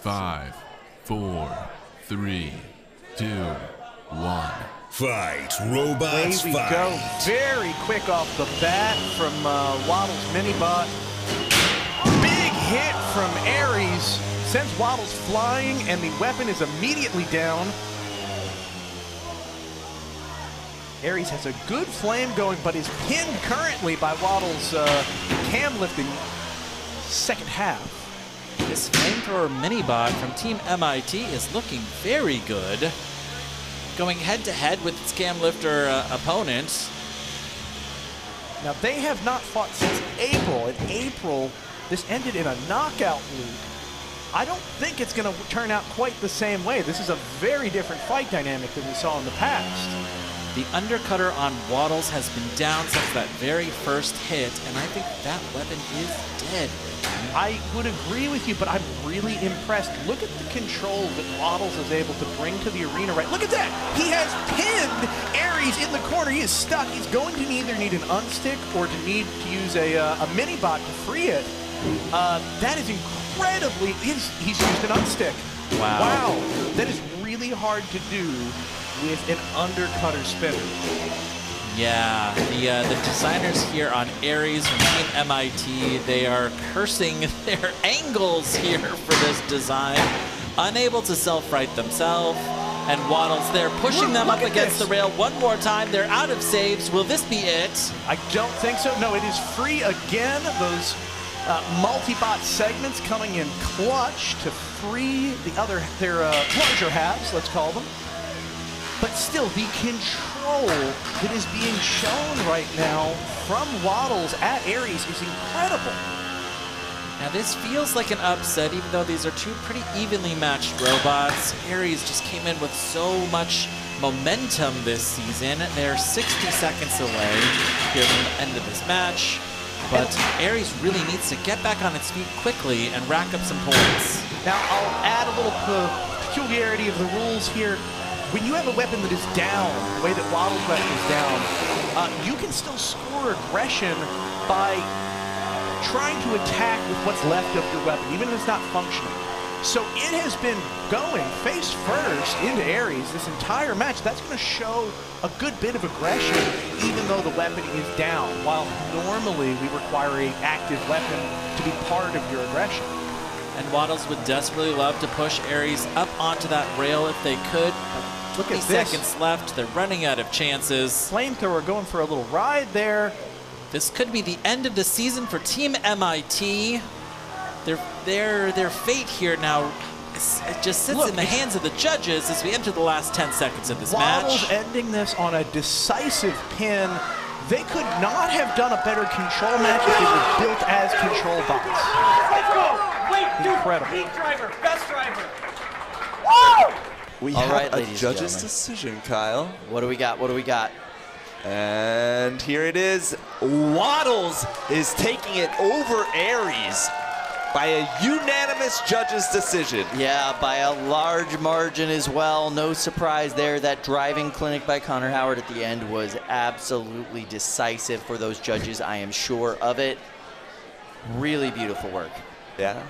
Five, four, three, two, one. Fight, Away robots, we fight. go. Very quick off the bat from uh, Waddle's Minibot. Big hit from Ares. Sends Waddles flying, and the weapon is immediately down. Ares has a good flame going, but is pinned currently by Waddle's uh, cam lifting second half. This flamethrower minibot from Team MIT is looking very good. Going head to head with its cam lifter uh, opponents. Now, they have not fought since April. In April, this ended in a knockout loop. I don't think it's going to turn out quite the same way. This is a very different fight dynamic than we saw in the past. The undercutter on Waddles has been down since that very first hit, and I think that weapon is dead. I would agree with you, but I'm really impressed. Look at the control that Waddles is able to bring to the arena right. Look at that! He has pinned Ares in the corner. He is stuck. He's going to either need an unstick or to need to use a, uh, a mini bot to free it. Uh, that is incredibly. He's, he's used an unstick. Wow. Wow. That is hard to do with an undercutter spinner. Yeah, the uh, the designers here on Ares from Team MIT, they are cursing their angles here for this design. Unable to self-right themselves. And Waddles, they're pushing Look- them look up against this. the rail one more time. They're out of saves. Will this be it? I don't think so. No, it is free again. Those uh, multi-bot segments coming in clutch to free the other, their uh, larger halves, let's call them. But still, the control that is being shown right now from Waddles at Ares is incredible. Now this feels like an upset, even though these are two pretty evenly matched robots. Ares just came in with so much momentum this season. They're 60 seconds away here from the end of this match. But Ares really needs to get back on its feet quickly and rack up some points. Now, I'll add a little pe- peculiarity of the rules here. When you have a weapon that is down, the way that Waddle's is down, uh, you can still score aggression by trying to attack with what's left of your weapon, even if it's not functioning. So it has been going face first into Ares this entire match. That's going to show a good bit of aggression, even though the weapon is down, while normally we require a active weapon to be part of your aggression. And Waddles would desperately love to push Ares up onto that rail if they could. Look at 20 this. seconds left. They're running out of chances. Flamethrower going for a little ride there. This could be the end of the season for Team MIT. Their their their fate here now it just sits Look, in the hands of the judges as we enter the last 10 seconds of this Waddles match. ending this on a decisive pin. They could not have done a better control match if they were built as control bots. Let's go! Wait, Incredible. peak driver, best driver. We All have right, a judge's decision, Kyle. What do we got? What do we got? And here it is. Waddles is taking it over Ares by a unanimous judge's decision. Yeah, by a large margin as well. No surprise there. That driving clinic by Connor Howard at the end was absolutely decisive for those judges. I am sure of it. Really beautiful work. Yeah.